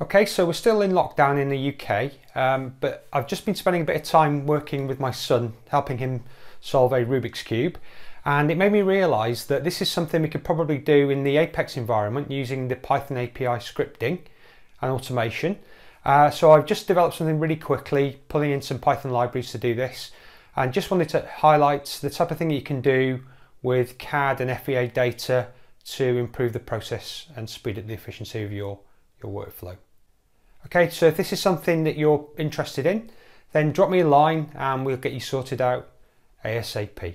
Okay, so we're still in lockdown in the UK, um, but I've just been spending a bit of time working with my son, helping him solve a Rubik's Cube. And it made me realise that this is something we could probably do in the Apex environment using the Python API scripting and automation. Uh, so I've just developed something really quickly, pulling in some Python libraries to do this, and just wanted to highlight the type of thing you can do with CAD and FEA data to improve the process and speed up the efficiency of your, your workflow. Okay, so if this is something that you're interested in, then drop me a line and we'll get you sorted out ASAP.